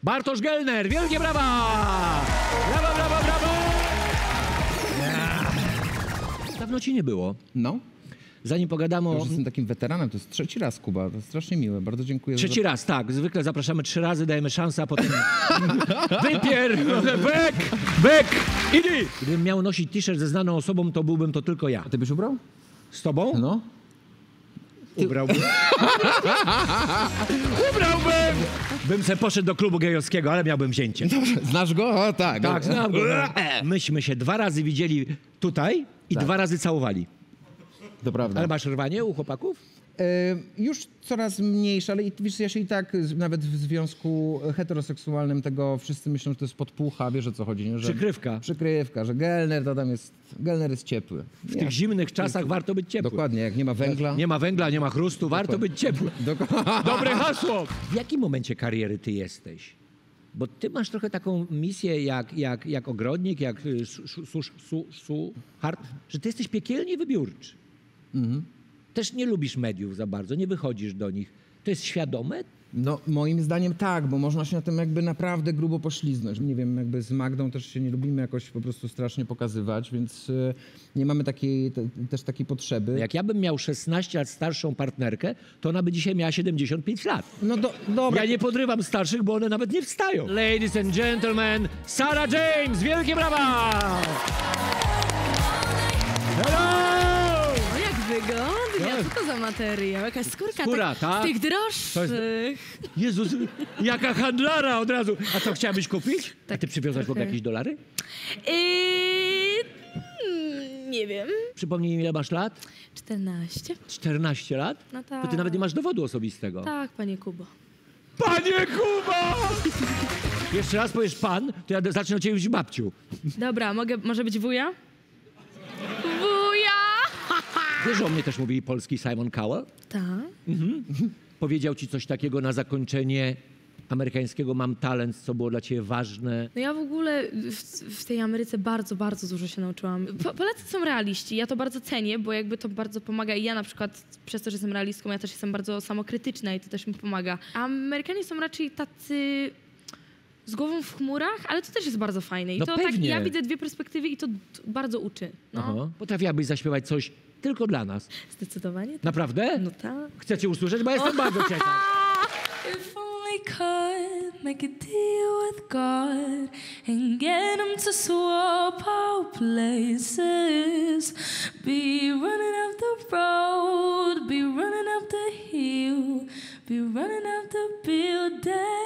Bartosz Gelner, wielkie brawa! Brawo, brawo, brawo! Dawno ci nie było. No, Zanim pogadamy o... już jestem takim weteranem, to jest trzeci raz, Kuba, to jest strasznie miłe, bardzo dziękuję. za- Trzeci raz, tak. Zwykle zapraszamy trzy razy, dajemy szansę, a potem... Wypier! Bek! Bek! Idi! Gdybym miał nosić t-shirt ze znaną osobą, to byłbym to tylko ja. Ty byś ubrał? Z tobą? No. Ubrałbym. Ubrałbym! Bym se poszedł do klubu gejowskiego, ale miałbym wzięcie. Znasz go? O, tak. Tak, znam go. Myśmy się dwa razy widzieli tutaj i dwa razy całowali. To prawda. Ale masz rwanie u chłopaków? E, już coraz mniejsze, ale i- wiesz, ja się i tak nawet w związku heteroseksualnym tego wszyscy myślą, że to jest podpucha, wiesz o co chodzi, nie? Że, Przykrywka. Przykrywka, że Gelner to tam jest, Gelner jest ciepły. W tych zimnych czasach warto być ciepły. Dokładnie, jak nie ma węgla. Nie ma węgla, nie ma chrustu, warto być ciepły. Doko- Dobre hasło! W jakim momencie kariery ty jesteś? Bo ty masz trochę taką misję jak, jak, jak ogrodnik, jak y, su, su, su, su, hard, że ty jesteś piekielnie wybiórczy. Też nie lubisz mediów za bardzo, nie wychodzisz do nich. To jest świadome? No moim zdaniem tak, bo można się na tym jakby naprawdę grubo pośliznąć. Nie wiem, jakby z Magdą też się nie lubimy jakoś po prostu strasznie pokazywać, więc e, nie mamy takiej, te, też takiej potrzeby. Jak ja bym miał 16 lat starszą partnerkę, to ona by dzisiaj miała 75 lat. No do, dobra. Ja nie podrywam starszych, bo one nawet nie wstają. Ladies and gentlemen, Sarah James, wielkie brawa! Wygodnie, co to za materiał? Jakaś skórka Skóra, tak, tak. z tych To droższych. Jezus, jaka handlara od razu. A co, chciałabyś kupić? A ty przywiozłaś w ogóle jakieś dolary? Yy, mm, nie wiem, Przypomnij mi, ile masz lat? 14? 14 lat? No To tak. ty nawet nie masz dowodu osobistego. Tak, panie Kubo. Panie Kuba! Jeszcze raz powiesz pan, to ja zacznę od ciebie mówić babciu. Dobra, mogę, może być? Wuja! Wiesz, że o mnie też mówi polski Simon Cowell? Tak. Powiedział ci coś takiego na zakończenie amerykańskiego Mam Talent, co było dla ciebie ważne. No ja w ogóle w, w tej Ameryce bardzo, bardzo dużo się nauczyłam. Po, Polacy są realiści, ja to bardzo cenię, bo jakby to bardzo pomaga i ja na przykład przez to, że jestem realistką, ja też jestem bardzo samokrytyczna i to też mi pomaga. A Amerykanie są raczej tacy z głową w chmurach, ale to też jest bardzo fajne. I No to tak, pewnie. ja widzę dwie perspektywy i to bardzo uczy. No, Aha. Potrafiłabyś zaśpiewać coś tylko dla nas. zdecydowanie. tak. Naprawdę? No tak. Chcecie usłyszeć? Bo jestem bardzo ciekaw. If only could make a deal with God and get him to swap places. Be running up the road, be running up the hill, be running up the building.